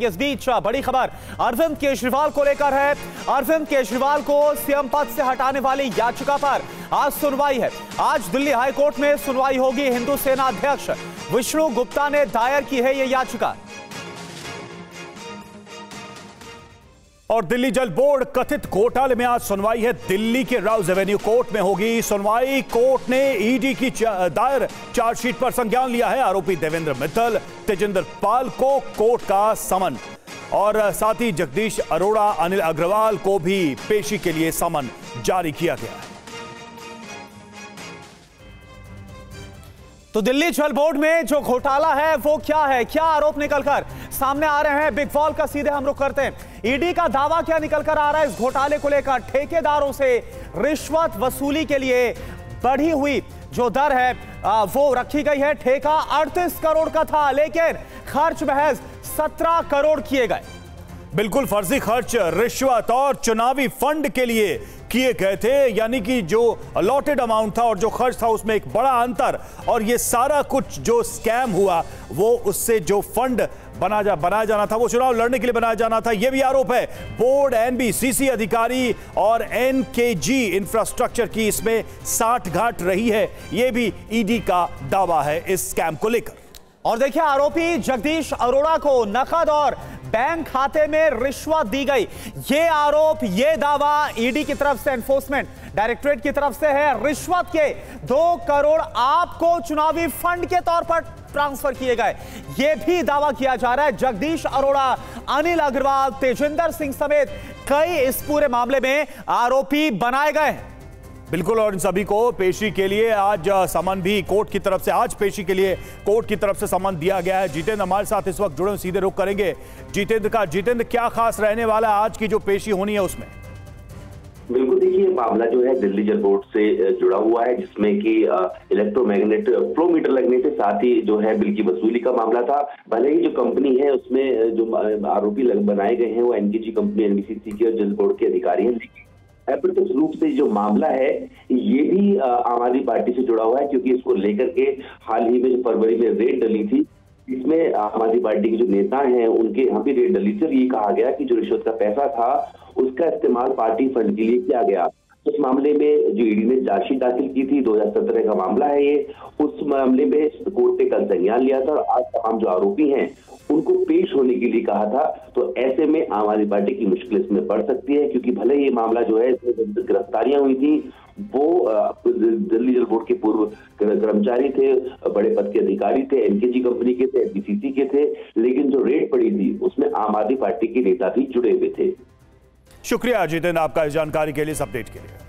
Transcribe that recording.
इस बीच बड़ी खबर। अरविंद केजरीवाल को लेकर है। अरविंद केजरीवाल को सीएम पद से हटाने वाली याचिका पर आज सुनवाई है। आज दिल्ली हाईकोर्ट में सुनवाई होगी। हिंदू सेना अध्यक्ष विष्णु गुप्ता ने दायर की है यह याचिका। और दिल्ली जल बोर्ड कथित घोटाले में आज सुनवाई है। दिल्ली के राउज एवेन्यू कोर्ट में होगी सुनवाई। कोर्ट ने ईडी की दायर चार्जशीट पर संज्ञान लिया है। आरोपी देवेंद्र मित्तल, तेजेंद्र पाल को कोर्ट का समन और साथ ही जगदीश अरोड़ा, अनिल अग्रवाल को भी पेशी के लिए समन जारी किया गया है। तो दिल्ली जल बोर्ड में जो घोटाला है, वो क्या है? क्या आरोप निकलकर? सामने आ रहे हैं, बिग फॉल का सीधे हम रुख करते हैं। ईडी का दावा क्या निकलकर आ रहा है इस घोटाले को लेकर? ठेकेदारों से रिश्वत वसूली के लिए बढ़ी हुई जो दर है वो रखी गई है। ठेका 38 करोड़ का था, लेकिन खर्च महज 17 करोड़ किए गए। बिल्कुल फर्जी खर्च, रिश्वत और चुनावी फंड के लिए किए गए थे, यानी कि जो अलॉटेड अमाउंट था और जो खर्च था, उसमें एक बड़ा अंतर। और ये सारा कुछ जो स्कैम हुआ, वो उससे जो फंड बना जा, बनाया जाना था, वो चुनाव लड़ने के लिए बनाया जाना था, ये भी आरोप है। बोर्ड एनबीसीसी अधिकारी और एनकेजी इंफ्रास्ट्रक्चर की इसमें साठ घाट रही है, ये भी ईडी का दावा है इस स्कैम को लेकर। और देखिए, आरोपी जगदीश अरोड़ा को नकद और बैंक खाते में रिश्वत दी गई। ये आरोप, ये दावा ईडी की तरफ़ से एनफोर्समेंट डायरेक्टरेट की तरफ़ से है। रिश्वत के दो करोड़ आपको चुनावी फंड के तौर पर ट्रांसफ़र किए गए। यह भी दावा किया जा रहा है। जगदीश अरोड़ा, अनिल अग्रवाल, तेजिंदर सिंह समेत कई इस पूरे मामले में आरोपी बनाए गए हैं। बिल्कुल, और इन सभी को पेशी के लिए आज समन भी कोर्ट की तरफ़ से, आज पेशी के लिए कोर्ट की तरफ़ से समन दिया गया है। जितेंद्र हमारे साथ इस वक्त जुड़े सीधे रुख करेंगे। जितेंद्र का, जितेंद्र क्या खास रहने वाला है आज की जो पेशी होनी है उसमें? बिल्कुल, देखिए मामला जो है दिल्ली जल बोर्ड से जुड़ा हुआ है, जिसमें कि इलेक्ट्रोमैग्नेट फ्लो मीटर लगने से साथ ही जो है बिल की वसूली का मामला था। भले ही जो कंपनी है, उसमें जो आरोपी बनाए गए हैं, वो एनकेजी कंपनी एनबीसीसी के और जल बोर्ड के अधिकारी हैं, लेकिन अप्रत्यक्ष रूप से जो मामला है, ये भी आम आदमी पार्टी से जुड़ा हुआ है, क्योंकि इसको लेकर के हाल ही में जो फरवरी में रेड डली थी, इसमें आम आदमी पार्टी के जो नेता हैं, उनके यहाँ भी रेड डली थी। और ये कहा गया कि जो रिश्वत का पैसा था, उसका इस्तेमाल पार्टी फंड के लिए किया गया। उस मामले में जो ईडी ने चार्जशीट दाखिल की थी 2017 का मामला है ये। उस मामले में कोर्ट ने कल संज्ञान लिया था और आज तमाम जो आरोपी हैं, उनको पेश होने के लिए कहा था। तो ऐसे में आम आदमी पार्टी की मुश्किल इसमें पड़ सकती है, क्योंकि भले ये मामला जो है, इसमें गिरफ्तारियाँ हुई थी, वो दिल्ली जल बोर्ड के पूर्व कर्मचारी थे, बड़े पद के अधिकारी थे एनकेजी कंपनी के थे एनबीसीसी के थे, लेकिन जो रेट पड़ी थी, उसमें आम आदमी पार्टी के नेता भी जुड़े हुए थे। शुक्रिया जितेंद्र आपका इस जानकारी के लिए इस अपडेट के लिए।